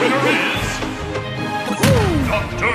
winner is... Dr.